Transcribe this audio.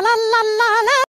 la la la la.